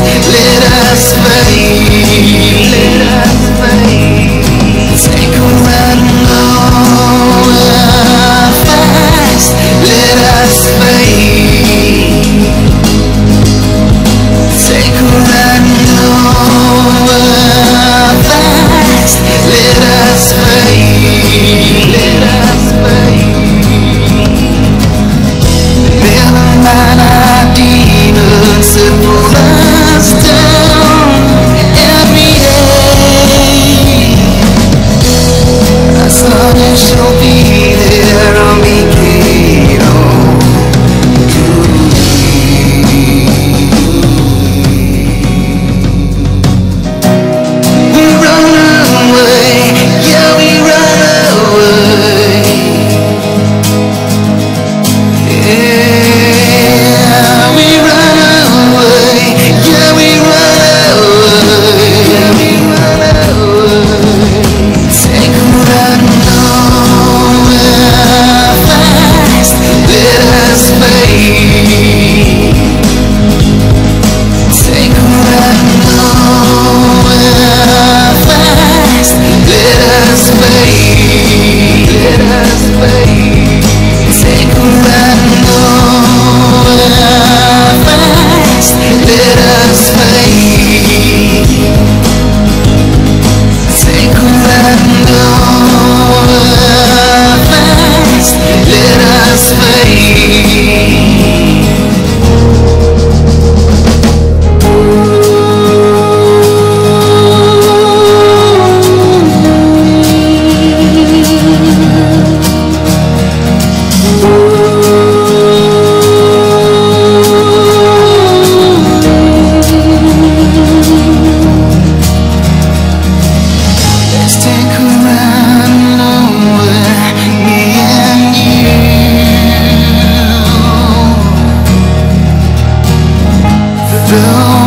Let us fade. Though